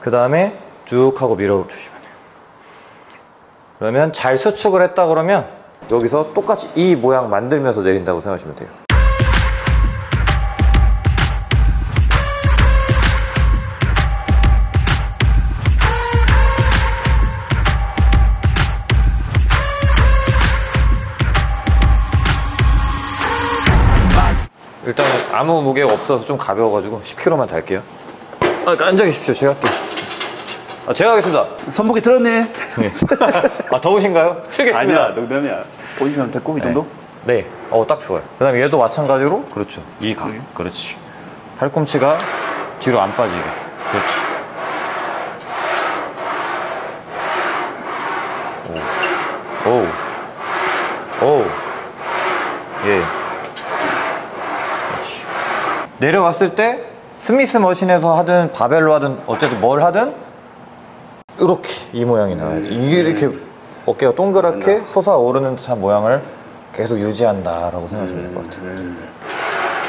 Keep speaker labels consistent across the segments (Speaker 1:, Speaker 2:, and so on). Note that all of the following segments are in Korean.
Speaker 1: 그 다음에 쭉 하고 밀어주시면 돼요. 그러면 잘 수축을 했다 그러면 여기서 똑같이 이 모양 만들면서 내린다고 생각하시면 돼요. 일단 아무 무게가 없어서 좀 가벼워가지고 10kg만 달게요. 아, 앉아 계십시오. 제가 할게요. 아, 제가 하겠습니다.
Speaker 2: 선복이 들었네.
Speaker 1: 아, 더우신가요? 틀겠습니다.
Speaker 2: 아니야, 농담이야. 포지션 배꼽이 정도?
Speaker 1: 네. 어, 딱 좋아요. 그 다음에 얘도 마찬가지로. 그렇죠. 이 각. 그렇지. 팔꿈치가 뒤로 안 빠지게. 그렇지. 오. 오. 오. 예. 그렇지. 내려왔을 때 스미스 머신에서 하든 바벨로 하든 어쨌든 뭘 하든 이렇게 이 모양이 나와야 돼. 이게 이렇게 어깨가 동그랗게 솟아오르는 듯한 모양을 계속 유지한다라고 생각하시면 될 것 같아요.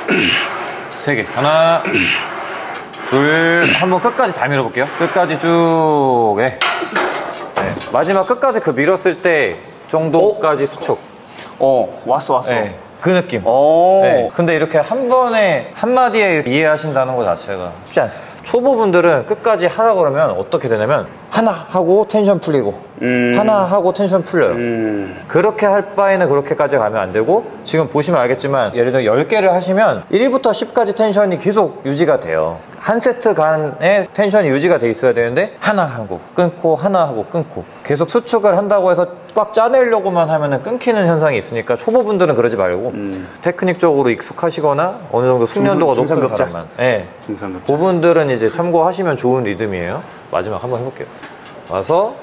Speaker 1: 세 개. 하나, 둘, 한번 끝까지 다 밀어볼게요. 끝까지 쭉. 네. 네. 마지막 끝까지 그 밀었을 때 정도까지 수축.
Speaker 2: 어, 왔어, 왔어.
Speaker 1: 네. 그 느낌.
Speaker 2: 오.
Speaker 1: 네. 근데 이렇게 한 번에 한마디에 이해하신다는 것 자체가 쉽지 않습니다. 초보분들은 끝까지 하라 그러면 어떻게 되냐면 하나 하고 텐션 풀리고
Speaker 2: 음.
Speaker 1: 하나 하고 텐션 풀려요.
Speaker 2: 음.
Speaker 1: 그렇게 할 바에는 그렇게까지 가면 안 되고 지금 보시면 알겠지만 예를 들어 10개를 하시면 1부터 10까지 tension이 계속 유지가 돼요. 한 세트 간에 tension이 유지가 돼 있어야 되는데 하나 하고 끊고 하나 하고 끊고 계속 수축을 한다고 해서 꽉 짜내려고만 하면 끊기는 현상이 있으니까 초보분들은 그러지 말고 테크닉적으로 익숙하시거나 어느 정도 숙련도가
Speaker 2: 음. 중상-
Speaker 1: 높은
Speaker 2: 중상급자.
Speaker 1: 사람만 네.
Speaker 2: 중상급자.
Speaker 1: 그분들은 이제 참고하시면 좋은 리듬이에요. 마지막 한번 해볼게요. 와서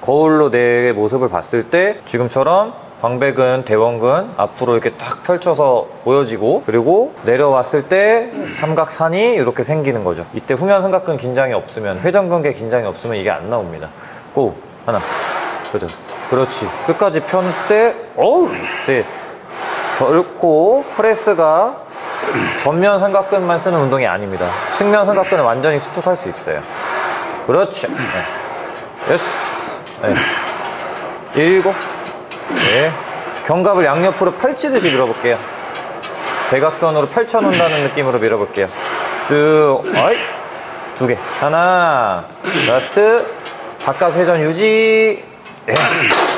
Speaker 1: 거울로 내 모습을 봤을 때 지금처럼 광배근, 대원근 앞으로 이렇게 딱 펼쳐서 보여지고 그리고 내려왔을 때 삼각산이 이렇게 생기는 거죠. 이때 후면 삼각근 긴장이 없으면 회전근개 긴장이 없으면 이게 안 나옵니다. 고 하나 그렇죠. 그렇지. 끝까지 폈을 때 어우 셋 결코 프레스가 전면 삼각근만 쓰는 운동이 아닙니다. 측면 삼각근은 완전히 수축할 수 있어요. 그렇지. 네. Yes. 네. 일곱. 네. 견갑을 양옆으로 펼치듯이 밀어볼게요. 대각선으로 펼쳐놓는다는 느낌으로 밀어볼게요. 쭉. 어이. 두 개. 하나. Last. 바깥 회전 유지. 예.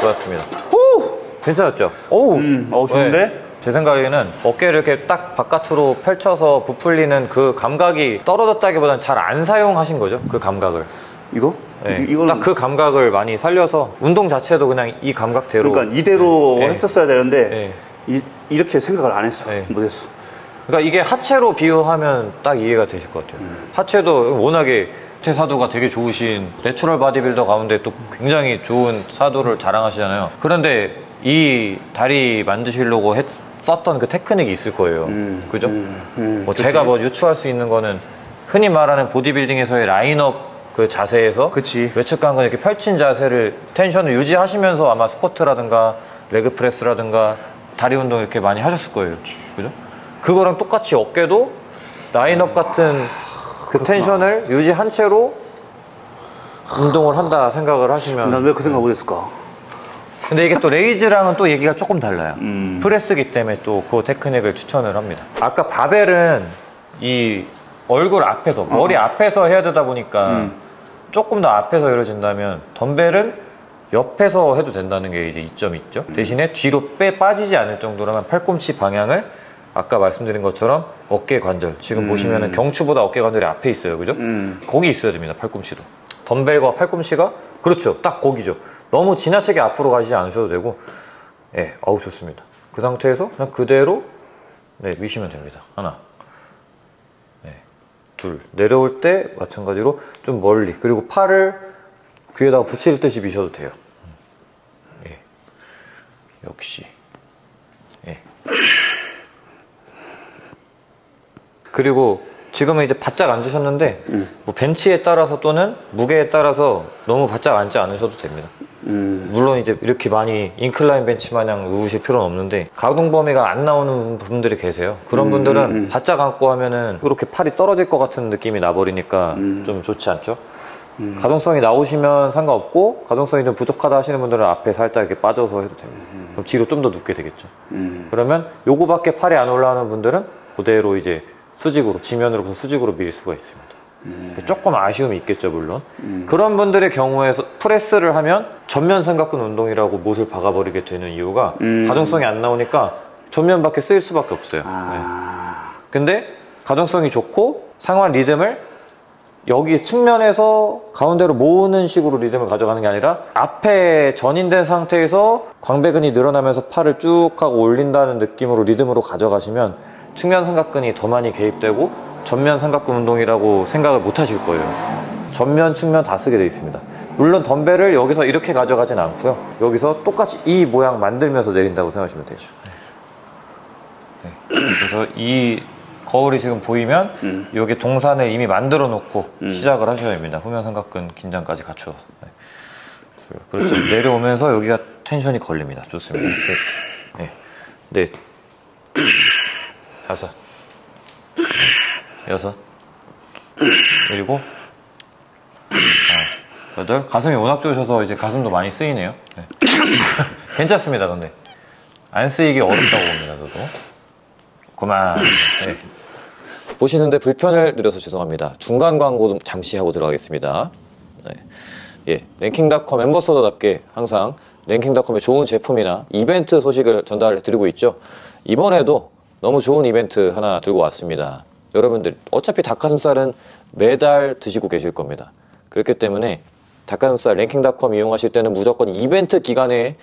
Speaker 1: 좋았습니다. 후! 괜찮았죠? 오우.
Speaker 2: 음, 어우, 좋은데?
Speaker 1: 네. 제 생각에는 어깨를 이렇게 딱 바깥으로 펼쳐서 부풀리는 그 감각이 떨어졌다기보다는 잘 안 사용하신 거죠. 그 감각을.
Speaker 2: 이거?
Speaker 1: 네.
Speaker 2: 이- 이거는
Speaker 1: 딱그 감각을 많이 살려서 운동 자체도 그냥 이 감각대로.
Speaker 2: 그러니까 이대로
Speaker 1: 네.
Speaker 2: 했었어야 되는데
Speaker 1: 네.
Speaker 2: 이, 이렇게 생각을 안 했어.
Speaker 1: 네.
Speaker 2: 못했어.
Speaker 1: 그러니까 이게 하체로 비유하면 딱 이해가 되실 것 같아요. 하체도 워낙에 하체 사두가 되게 좋으신 natural bodybuilder 가운데 또 굉장히 좋은 사두를 자랑하시잖아요. 그런데 이 다리 만드시려고 했, 썼던 그 테크닉이 있을 거예요.
Speaker 2: 음,
Speaker 1: 그죠?
Speaker 2: 음, 음,
Speaker 1: 뭐. 제가 뭐 유추할 수 있는 거는 흔히 말하는 보디빌딩에서의 라인업 그 자세에서
Speaker 2: 그치.
Speaker 1: 외측 광근 이렇게 펼친 자세를 tension을 유지하시면서 아마 스쿼트라든가 leg press라든가 다리 운동 이렇게 많이 하셨을 거예요. 그죠? 그거랑 똑같이 어깨도 라인업 같은 그 tension을 유지한 채로 운동을 한다 생각을 하시면
Speaker 2: 난 왜 그 생각 못했을까?
Speaker 1: 근데 이게 또 raise랑은 또 얘기가 조금 달라요.
Speaker 2: 음.
Speaker 1: press기 때문에 또 그 테크닉을 추천을 합니다. 아까 바벨은 이 얼굴 앞에서, 머리 앞에서 해야 되다 보니까
Speaker 2: 음.
Speaker 1: 조금 더 앞에서 이루어진다면 덤벨은 옆에서 해도 된다는 게 이제 이점이 있죠.
Speaker 2: 음.
Speaker 1: 대신에 뒤로 빼 빠지지 않을 정도라면 팔꿈치 방향을 아까 말씀드린 것처럼 어깨 관절. 지금 보시면은 경추보다 어깨 관절이 앞에 있어요. 그죠?
Speaker 2: 음.
Speaker 1: 거기 있어야 됩니다. 팔꿈치도. 덤벨과 팔꿈치가 그렇죠. 딱 거기죠. 너무 지나치게 앞으로 가시지 않으셔도 되고, 예, 어우 좋습니다. 그 상태에서 그냥 그대로 네 미시면 됩니다. 하나, 네, 둘 내려올 때 마찬가지로 좀 멀리 그리고 팔을 귀에다가 붙일 듯이 미셔도 돼요. 예, 역시, 예. 그리고 지금은 이제 바짝 앉으셨는데 뭐 벤치에 따라서 또는 무게에 따라서 너무 바짝 앉지 않으셔도 됩니다.
Speaker 2: 음.
Speaker 1: 물론 이제 이렇게 많이 인클라인 벤치 마냥 누우실 필요는 없는데 가동 범위가 안 나오는 분들이 계세요. 그런 분들은 바짝 안고 하면은 이렇게 팔이 떨어질 것 같은 느낌이 나버리니까 좀 좋지 않죠? 가동성이 나오시면 상관없고 가동성이 좀 부족하다 하시는 분들은 앞에 살짝 이렇게 빠져서 해도 됩니다. 그럼 뒤로 좀 더 눕게 되겠죠.
Speaker 2: 음.
Speaker 1: 그러면 요거밖에 팔이 안 올라가는 분들은 그대로 이제 수직으로 지면으로부터 수직으로 밀 수가 있습니다. 조금 아쉬움이 있겠죠 물론 그런 분들의 경우에 프레스를 하면 전면 삼각근 운동이라고 못을 박아버리게 되는 이유가
Speaker 2: 음.
Speaker 1: 가동성이 안 나오니까 전면밖에 쓰일 수밖에 없어요 네.
Speaker 2: 아.
Speaker 1: 근데 가동성이 좋고 상완 리듬을 여기 측면에서 가운데로 모으는 식으로 리듬을 가져가는 게 아니라 앞에 전인된 상태에서 광배근이 늘어나면서 팔을 쭉 하고 올린다는 느낌으로 리듬으로 가져가시면 측면 삼각근이 더 많이 개입되고 전면 삼각근 운동이라고 생각을 못 하실 거예요. 전면, 측면 다 쓰게 되어 있습니다. 물론 덤벨을 여기서 이렇게 가져가진 않고요. 여기서 똑같이 이 모양 만들면서 내린다고 생각하시면 되죠. 네. 그래서 이 거울이 지금 보이면 여기 동산을 이미 만들어 놓고 시작을 하셔야 됩니다. 후면 삼각근 긴장까지 갖추어서. 네. 그렇죠. 내려오면서 여기가 텐션이 걸립니다. 좋습니다. 네. 네. 다섯. 여섯. 일곱. 아, 여덟. 가슴이 워낙 좋으셔서 이제 가슴도 많이 쓰이네요. 네. 괜찮습니다, 근데. 안 쓰이기 어렵다고 봅니다, 저도. 그만. 네. 보시는데 불편을 드려서 죄송합니다. 중간 광고 좀 잠시 하고 들어가겠습니다. 네. 예, 랭킹닷컴 엠버서더답게 항상 랭킹닷컴의 좋은 제품이나 이벤트 소식을 전달해 드리고 있죠. 이번에도 너무 좋은 이벤트 하나 들고 왔습니다. 여러분들 어차피 닭가슴살은 매달 드시고 계실 겁니다. 그렇기 때문에 닭가슴살 랭킹닷컴 이용하실 때는 무조건 이벤트 기간에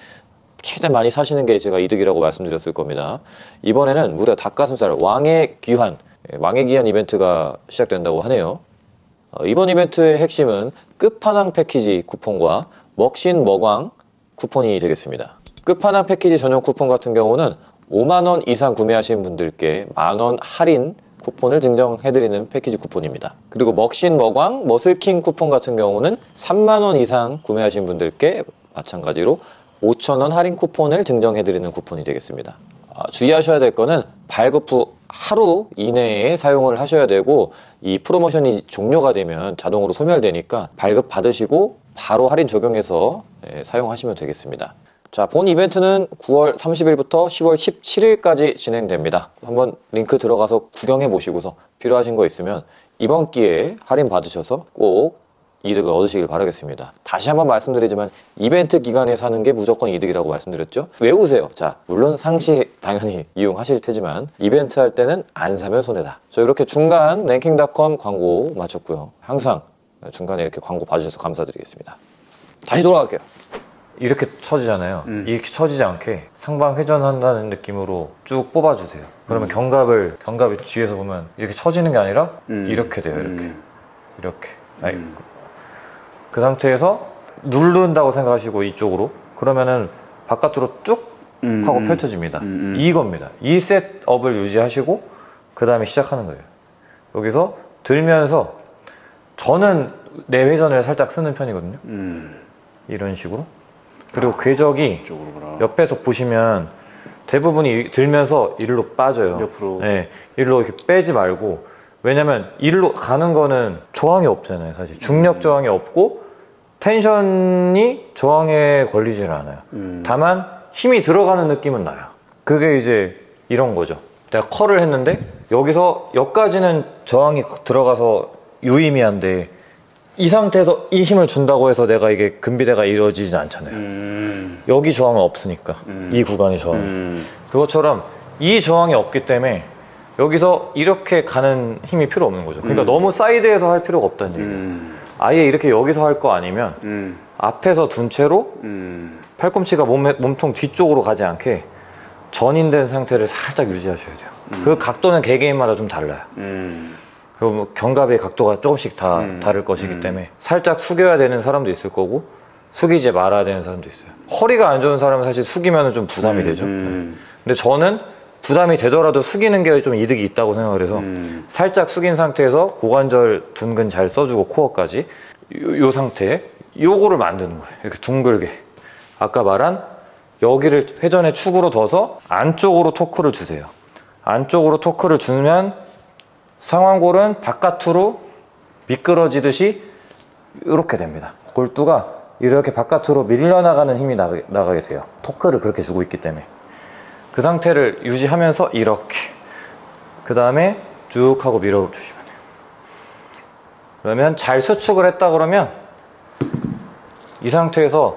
Speaker 1: 최대한 많이 사시는 게 제가 이득이라고 말씀드렸을 겁니다. 이번에는 무려 닭가슴살 왕의 귀환, 예, 왕의 귀환 이벤트가 시작된다고 하네요. 어, 이번 이벤트의 핵심은 끝판왕 패키지 쿠폰과 먹신 먹왕 쿠폰이 되겠습니다. 끝판왕 패키지 전용 쿠폰 같은 경우는 5만원 이상 구매하신 분들께 만원 할인 쿠폰을 증정해드리는 패키지 쿠폰입니다. 그리고 먹신 먹왕 머슬킹 쿠폰 같은 경우는 3만원 이상 구매하신 분들께 마찬가지로 5천원 할인 쿠폰을 증정해드리는 쿠폰이 되겠습니다. 아, 주의하셔야 될 거는 발급 후 하루 이내에 사용을 하셔야 되고 이 프로모션이 종료가 되면 자동으로 소멸되니까 발급 받으시고 바로 할인 적용해서 예, 사용하시면 되겠습니다. 자, 본 이벤트는 9월 30일부터 10월 17일까지 진행됩니다. 한번 링크 들어가서 구경해 보시고서 필요하신 거 있으면 이번 기회에 할인 받으셔서 꼭 이득을 얻으시길 바라겠습니다. 다시 한번 말씀드리지만 이벤트 기간에 사는 게 무조건 이득이라고 말씀드렸죠. 외우세요. 자, 물론 상시 당연히 이용하실 테지만 이벤트 할 때는 안 사면 손해다. 저 이렇게 중간 랭킹닷컴 광고 마쳤고요. 항상 중간에 이렇게 광고 봐주셔서 감사드리겠습니다. 다시 돌아갈게요. 이렇게 쳐지잖아요. 이렇게 쳐지지 않게 상방 회전한다는 느낌으로 쭉 뽑아주세요. 그러면 견갑을 견갑이 뒤에서 보면 이렇게 쳐지는 게 아니라
Speaker 2: 음.
Speaker 1: 이렇게 돼요. 이렇게
Speaker 2: 음.
Speaker 1: 이렇게. 아니, 그 상태에서 누른다고 생각하시고 이쪽으로 그러면은 바깥으로 쭉
Speaker 2: 음,
Speaker 1: 하고
Speaker 2: 음.
Speaker 1: 펼쳐집니다.
Speaker 2: 음, 음.
Speaker 1: 이겁니다. 이 셋업을 유지하시고 그 다음에 시작하는 거예요. 여기서 들면서 저는 내 회전을 살짝 쓰는 편이거든요.
Speaker 2: 음.
Speaker 1: 이런 식으로. 그리고 궤적이
Speaker 2: 이쪽으로구나.
Speaker 1: 옆에서 보시면 대부분이 들면서 이리로 빠져요.
Speaker 2: 옆으로.
Speaker 1: 네, 이리로 이렇게 빼지 말고 왜냐면 이리로 가는 거는 저항이 없잖아요. 사실 중력 저항이 없고 텐션이 저항에 걸리질 않아요.
Speaker 2: 음.
Speaker 1: 다만 힘이 들어가는 느낌은 나요. 그게 이제 이런 거죠. 내가 컬을 했는데 여기서 여기까지는 저항이 들어가서 유의미한데 이 상태에서 이 힘을 준다고 해서 내가 이게 근비대가 이루어지진 않잖아요.
Speaker 2: 음.
Speaker 1: 여기 저항은 없으니까
Speaker 2: 음.
Speaker 1: 이 구간의 저항.
Speaker 2: 음.
Speaker 1: 그것처럼 이 저항이 없기 때문에 여기서 이렇게 가는 힘이 필요 없는 거죠. 그러니까 너무 사이드에서 할 필요가 없다는 얘기예요.
Speaker 2: 음.
Speaker 1: 아예 이렇게 여기서 할 거 아니면
Speaker 2: 음.
Speaker 1: 앞에서 둔 채로
Speaker 2: 음.
Speaker 1: 팔꿈치가 몸, 몸통 뒤쪽으로 가지 않게 전인된 상태를 살짝 유지하셔야 돼요. 그 각도는 개개인마다 좀 달라요.
Speaker 2: 음.
Speaker 1: 그리고 뭐 견갑의 각도가 조금씩 다
Speaker 2: 음.
Speaker 1: 다를 것이기
Speaker 2: 음.
Speaker 1: 때문에 살짝 숙여야 되는 사람도 있을 거고 숙이지 말아야 되는 사람도 있어요. 허리가 안 좋은 사람은 사실 숙이면 좀 부담이 되죠.
Speaker 2: 음.
Speaker 1: 근데 저는 부담이 되더라도 숙이는 게 좀 이득이 있다고 생각을 해서
Speaker 2: 음.
Speaker 1: 살짝 숙인 상태에서 고관절 둔근 잘 써주고 코어까지 요, 요 상태 요거를 만드는 거예요. 이렇게 둥글게 아까 말한 여기를 회전의 축으로 둬서 안쪽으로 토크를 주세요. 안쪽으로 토크를 주면 상완골은 바깥으로 미끄러지듯이 이렇게 됩니다. 골두가 이렇게 바깥으로 밀려나가는 힘이 나가게, 돼요. 토크를 그렇게 주고 있기 때문에. 그 상태를 유지하면서 이렇게. 그 다음에 쭉 하고 밀어주시면 돼요. 그러면 잘 수축을 했다 그러면 이 상태에서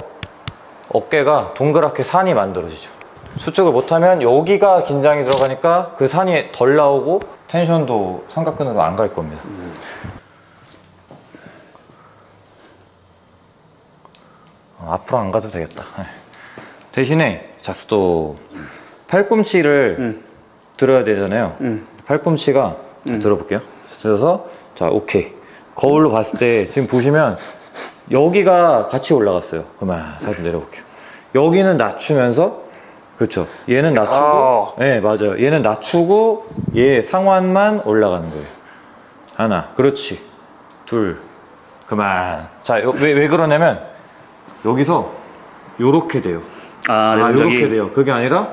Speaker 1: 어깨가 동그랗게 산이 만들어지죠. 수축을 못하면 여기가 긴장이 들어가니까 그 산이 덜 나오고 텐션도 삼각근으로 안 갈 겁니다. 어, 앞으로 안 가도 되겠다. 네. 대신에 자스도 팔꿈치를 들어야 되잖아요. 팔꿈치가 자, 들어볼게요. 들어서 자 오케이 거울로 봤을 때 지금 보시면 여기가 같이 올라갔어요. 그만 살짝 내려볼게요. 여기는 낮추면서 그렇죠. 얘는 낮추고
Speaker 2: 아.
Speaker 1: 네 맞아요. 얘는 낮추고 얘 상완만 올라가는 거예요. 하나 그렇지 둘 그만 자왜 왜 그러냐면 여기서 요렇게 돼요.
Speaker 2: 아,
Speaker 1: 아,
Speaker 2: 여기.
Speaker 1: 이렇게 돼요. 그게 아니라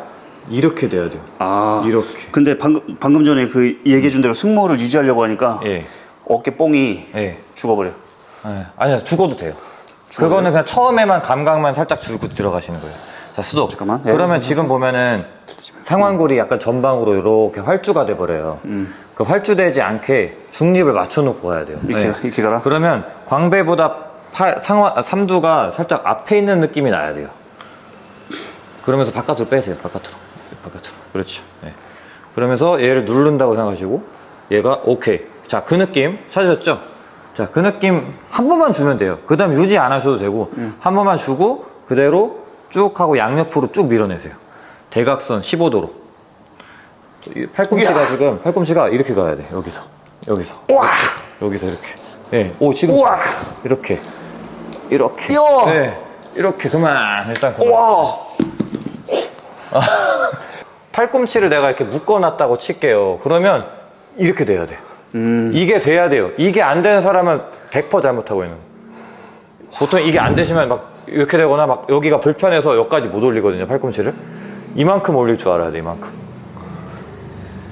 Speaker 1: 이렇게 돼야 돼요.
Speaker 2: 아,
Speaker 1: 이렇게.
Speaker 2: 근데 방금, 방금 전에 그 얘기해준 대로 승모를 유지하려고 하니까
Speaker 1: 예.
Speaker 2: 어깨 뽕이
Speaker 1: 예.
Speaker 2: 죽어버려.
Speaker 1: 예. 아니요, 죽어도 돼요. 그거는 그냥 처음에만 감각만 살짝 주고 들어가시는 거예요. 자, 수도.
Speaker 2: 잠깐만. 네.
Speaker 1: 그러면 지금 보면은 상완골이 약간 전방으로 이렇게 활주가 돼버려요. 그 활주되지 않게 중립을 맞춰놓고 가야 돼요.
Speaker 2: 음. 이렇게,
Speaker 1: 네.
Speaker 2: 이렇게 가라?
Speaker 1: 그러면 광배보다 팔, 상완, 아, 삼두가 살짝 앞에 있는 느낌이 나야 돼요. 그러면서 바깥으로 빼세요. 바깥으로. 바깥으로. 그렇죠. 네. 그러면서 얘를 누른다고 생각하시고 얘가 오케이. 자, 그 느낌 찾으셨죠? 자, 그 느낌 한 번만 주면 돼요. 그 다음 유지 안 하셔도 되고 한 번만 주고 그대로 쭉 하고 양옆으로 쭉 밀어내세요. 대각선 15도로. 팔꿈치가 지금 팔꿈치가 이렇게 가야 돼. 여기서. 여기서.
Speaker 2: 우와!
Speaker 1: 여기서 이렇게. 네. 오, 지금
Speaker 2: 우와!
Speaker 1: 이렇게. 이렇게.
Speaker 2: 이야!
Speaker 1: 네. 이렇게 그만. 일단 그만.
Speaker 2: 와!
Speaker 1: 팔꿈치를 내가 이렇게 묶어 놨다고 칠게요. 그러면 이렇게 돼야 돼. 이게 돼야 돼요. 이게 안 되는 사람은 100% 잘못하고 있는. 보통 이게 안 되시면 막 이렇게 되거나 막 여기가 불편해서 여기까지 못 올리거든요. 팔꿈치를. 이만큼 올릴 줄 알아야 돼. 이만큼.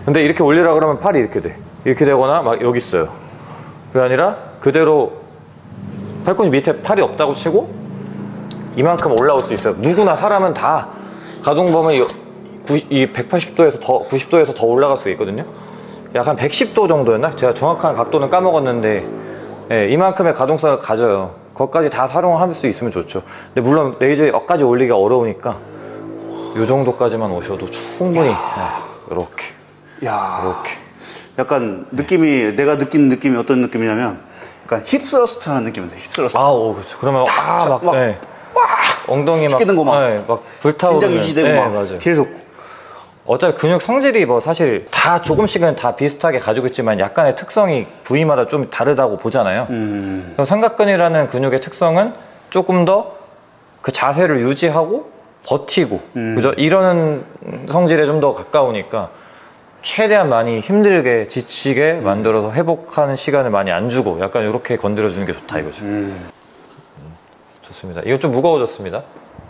Speaker 1: 근데 이렇게 올리라 그러면 팔이 이렇게 돼. 이렇게 되거나 막 여기 있어요. 그게 아니라 그대로 팔꿈치 밑에 팔이 없다고 치고 이만큼 올라올 수 있어요. 누구나 사람은 다 가동범위 요- 구- 이 180도에서 더 90도에서 더 올라갈 수 있거든요. 약간 110도 정도였나? 제가 정확한 각도는 까먹었는데 예, 이만큼의 가동성을 가져요. 그것까지 다 사용할 수 있으면 좋죠. 근데 물론 레이저에 여기까지 올리기가 어려우니까 이 정도까지만 오셔도 충분히 이렇게
Speaker 2: 야
Speaker 1: 이렇게
Speaker 2: 약간 느낌이, 내가 느낀 느낌이 어떤 느낌이냐면, 약간 hip thrust 하는 느낌이었어요, hip thrust.
Speaker 1: 아, 오, 그렇죠. 그러면 아, 막,
Speaker 2: 막,
Speaker 1: 네. 엉덩이 막,
Speaker 2: 죽겠는 거 막.
Speaker 1: 네, 막 불타오르는.
Speaker 2: 긴장 유지되고
Speaker 1: 네,
Speaker 2: 막
Speaker 1: 맞아요.
Speaker 2: 계속.
Speaker 1: 어차피 근육 성질이 뭐 사실 다 조금씩은 다 비슷하게 가지고 있지만 약간의 특성이 부위마다 좀 다르다고 보잖아요.
Speaker 2: 음,
Speaker 1: 그럼 삼각근이라는 근육의 특성은 조금 더 그 자세를 유지하고 버티고
Speaker 2: 음.
Speaker 1: 그죠? 이러는 성질에 좀 더 가까우니까 최대한 많이 힘들게 지치게
Speaker 2: 음.
Speaker 1: 만들어서 회복하는 시간을 많이 안 주고 약간 이렇게 건드려 주는 게 좋다 이거죠.
Speaker 2: 음.
Speaker 1: 좋습니다. 이거 좀 무거워졌습니다.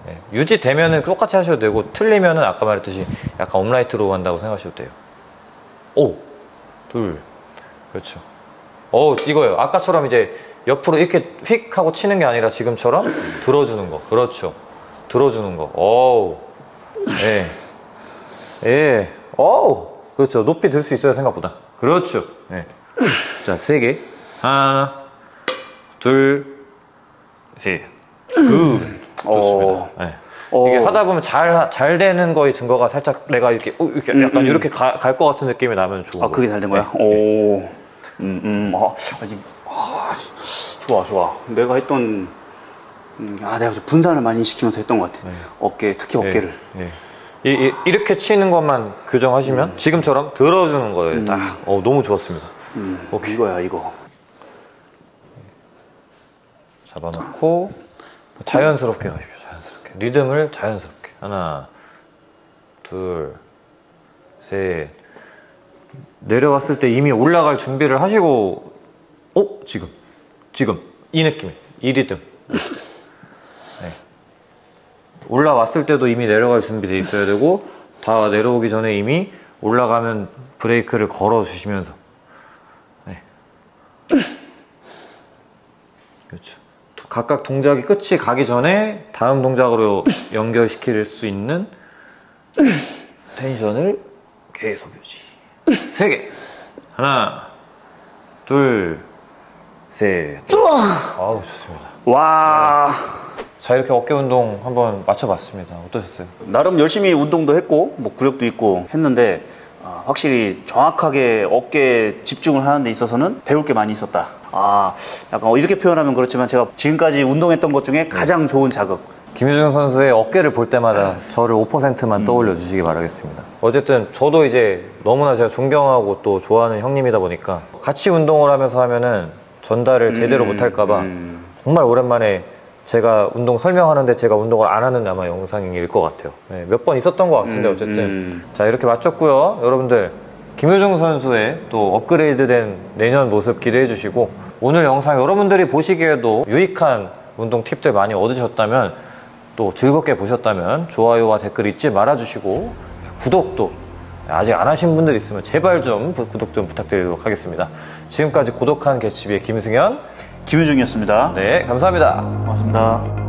Speaker 1: 예, 유지되면은 똑같이 하셔도 되고 틀리면은 아까 말했듯이 약간 업라이트로 한다고 생각하셔도 돼요. 오, 둘, 그렇죠. 오, 이거예요. 아까처럼 이제 옆으로 이렇게 휙 하고 치는 게 아니라 지금처럼 들어주는 거. 그렇죠. 들어주는 거. 오, 예, 예, 오, 그렇죠. 높이 들 수 있어요 생각보다. 그렇죠. 예. 자, 세 개. 하나, 둘, 셋. good.
Speaker 2: 어.
Speaker 1: 좋습니다. 네.
Speaker 2: 어.
Speaker 1: 이게 하다 보면 잘, 잘 되는 거의 증거가 살짝 내가 이렇게, 어, 이렇게 약간 이렇게 갈 것 같은 느낌이 나면 좋은
Speaker 2: 아, 그게 잘 된 거야?
Speaker 1: 네.
Speaker 2: 오. 음, 음, 아, 아직, 아, 좋아, 좋아. 내가 했던, 음, 아, 내가 좀 분산을 많이 시키면서 했던 것 같아. 어깨, 특히
Speaker 1: 네.
Speaker 2: 어깨를.
Speaker 1: 네. 이, 렇게 치는 것만 교정하시면 지금처럼 들어주는 거예요. 딱. 어, 너무 좋았습니다.
Speaker 2: 음,
Speaker 1: 오케이.
Speaker 2: 이거야, 이거.
Speaker 1: 잡아놓고 자연스럽게 가십시오. 자연스럽게 리듬을 자연스럽게 하나, 둘, 셋. 내려왔을 때 이미 올라갈 준비를 하시고, 어 지금, 지금 이 느낌, 이 리듬. 네. 올라왔을 때도 이미 내려갈 준비돼 있어야 되고 다 내려오기 전에 이미 올라가면 브레이크를 걸어 주시면서 네. 그렇죠. 각각 동작이 끝이 가기 전에 다음 동작으로 연결시킬 수 있는 텐션을 계속 유지. 세 개. 하나, 둘, 셋. 아우 좋습니다.
Speaker 2: 와
Speaker 1: 자 이렇게 어깨 운동 한번 맞춰봤습니다. 어떠셨어요?
Speaker 2: 나름 열심히 운동도 했고 뭐 구력도 있고 했는데 아, 확실히 정확하게 어깨에 집중을 하는 데 있어서는 배울 게 많이 있었다. 아 약간 이렇게 표현하면 그렇지만 제가 지금까지 운동했던 것 중에 가장 좋은 자극.
Speaker 1: 김유중 선수의 어깨를 볼 때마다 저를 5%만 떠올려 주시기 바라겠습니다. 어쨌든 저도 이제 너무나 제가 존경하고 또 좋아하는 형님이다 보니까 같이 운동을 하면서 하면은 전달을 제대로 못할까봐
Speaker 2: 음.
Speaker 1: 정말 오랜만에 제가 운동 설명하는데 제가 운동을 안 하는 아마 영상일 것 같아요. 몇 번 있었던 것 같은데
Speaker 2: 음,
Speaker 1: 어쨌든
Speaker 2: 음.
Speaker 1: 자 이렇게 마쳤고요. 여러분들 김효중 선수의 또 업그레이드된 내년 모습 기대해 주시고 오늘 영상 여러분들이 보시기에도 유익한 운동 팁들 많이 얻으셨다면 또 즐겁게 보셨다면 좋아요와 댓글 잊지 말아 주시고 구독도 아직 안 하신 분들 있으면 제발 좀 부- 구독 좀 부탁드리도록 하겠습니다. 지금까지 고독한 개츠비의 김승현
Speaker 2: 김효중이었습니다.
Speaker 1: 네 감사합니다.
Speaker 2: 고맙습니다.